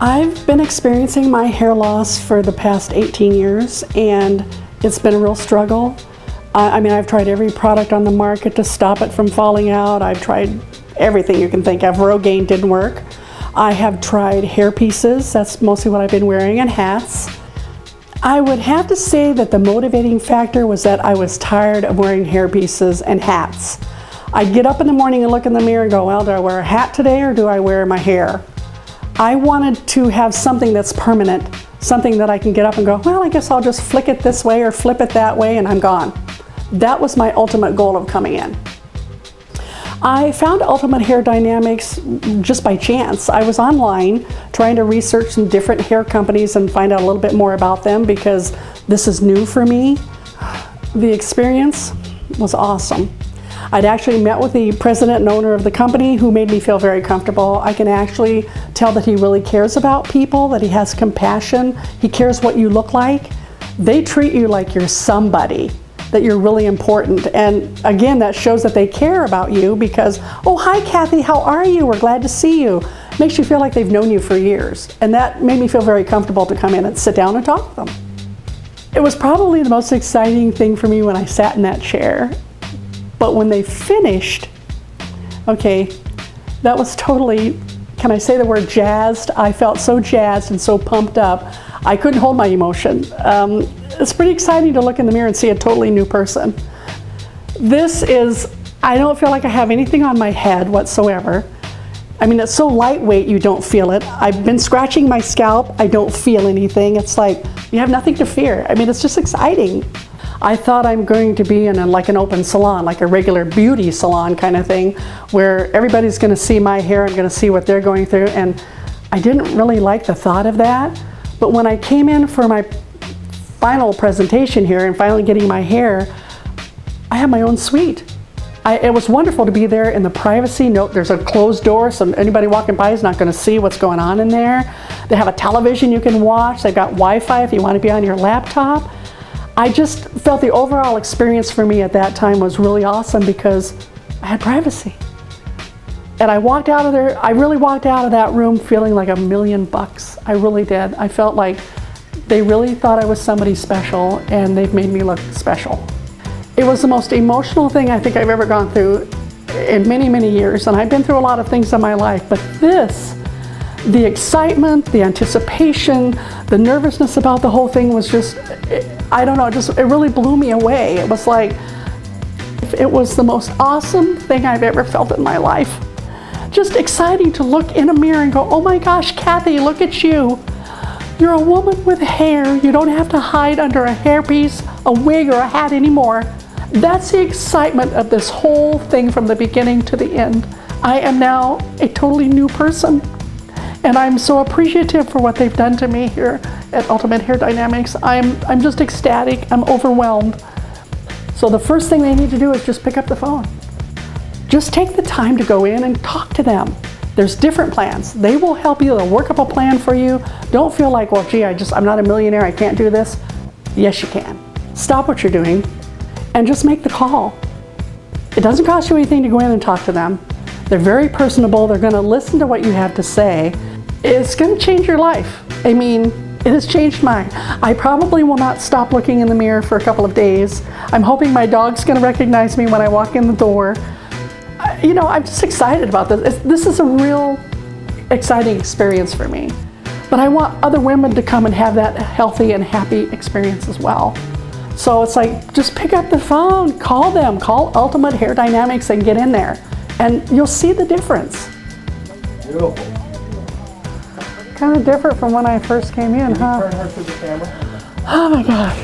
I've been experiencing my hair loss for the past 18 years and it's been a real struggle. I mean, I've tried every product on the market to stop it from falling out. I've tried everything you can think of. Rogaine didn't work. I have tried hair pieces, that's mostly what I've been wearing, and hats. I would have to say that the motivating factor was that I was tired of wearing hair pieces and hats. I'd get up in the morning and look in the mirror and go, well, do I wear a hat today or do I wear my hair? I wanted to have something that's permanent, something that I can get up and go, well, I guess I'll just flick it this way or flip it that way and I'm gone. That was my ultimate goal of coming in. I found Ultimate Hair Dynamics just by chance. I was online trying to research some different hair companies and find out a little bit more about them because this is new for me. The experience was awesome. I'd actually met with the president and owner of the company who made me feel very comfortable. I can actually tell that he really cares about people, that he has compassion, he cares what you look like. They treat you like you're somebody, that you're really important. And again, that shows that they care about you because, oh, hi, Kathy, how are you? We're glad to see you. Makes you feel like they've known you for years. And that made me feel very comfortable to come in and sit down and talk to them. It was probably the most exciting thing for me when I sat in that chair but when they finished, okay, that was totally, can I say the word jazzed? I felt so jazzed and so pumped up. I couldn't hold my emotion. Um, it's pretty exciting to look in the mirror and see a totally new person. This is, I don't feel like I have anything on my head whatsoever. I mean, it's so lightweight you don't feel it. I've been scratching my scalp, I don't feel anything. It's like, you have nothing to fear. I mean, it's just exciting. I thought I'm going to be in a, like an open salon, like a regular beauty salon kind of thing, where everybody's going to see my hair, I'm going to see what they're going through, and I didn't really like the thought of that. But when I came in for my final presentation here and finally getting my hair, I had my own suite. I, it was wonderful to be there in the privacy. No, there's a closed door, so anybody walking by is not going to see what's going on in there. They have a television you can watch. They've got Wi-Fi if you want to be on your laptop. I just felt the overall experience for me at that time was really awesome because I had privacy. And I walked out of there, I really walked out of that room feeling like a million bucks. I really did. I felt like they really thought I was somebody special and they've made me look special. It was the most emotional thing I think I've ever gone through in many, many years. And I've been through a lot of things in my life, but this, the excitement, the anticipation, the nervousness about the whole thing was just, I don't know, just it really blew me away. It was like, it was the most awesome thing I've ever felt in my life. Just exciting to look in a mirror and go, oh my gosh, Kathy, look at you. You're a woman with hair. You don't have to hide under a hairpiece, a wig, or a hat anymore. That's the excitement of this whole thing from the beginning to the end. I am now a totally new person. And I'm so appreciative for what they've done to me here at Ultimate Hair Dynamics. I'm, I'm just ecstatic, I'm overwhelmed. So the first thing they need to do is just pick up the phone. Just take the time to go in and talk to them. There's different plans. They will help you, they'll work up a plan for you. Don't feel like, well, gee, I just, I'm not a millionaire, I can't do this. Yes, you can. Stop what you're doing and just make the call. It doesn't cost you anything to go in and talk to them. They're very personable. They're going to listen to what you have to say it's going to change your life. I mean, it has changed mine. I probably will not stop looking in the mirror for a couple of days. I'm hoping my dog's going to recognize me when I walk in the door. You know, I'm just excited about this. This is a real exciting experience for me. But I want other women to come and have that healthy and happy experience as well. So it's like, just pick up the phone, call them, call Ultimate Hair Dynamics and get in there. And you'll see the difference. Beautiful. Kind of different from when I first came in, Can huh? turn her to the camera? Oh my gosh.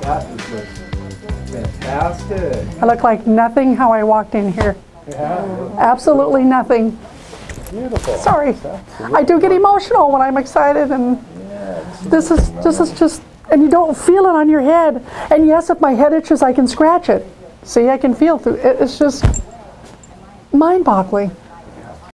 That is fantastic. I look like nothing how I walked in here. Yeah. Absolutely nothing. Beautiful. Sorry. I do get emotional when I'm excited and this is this is just and you don't feel it on your head. And yes, if my head itches, I can scratch it. See, I can feel through it. It's just mind-boggling.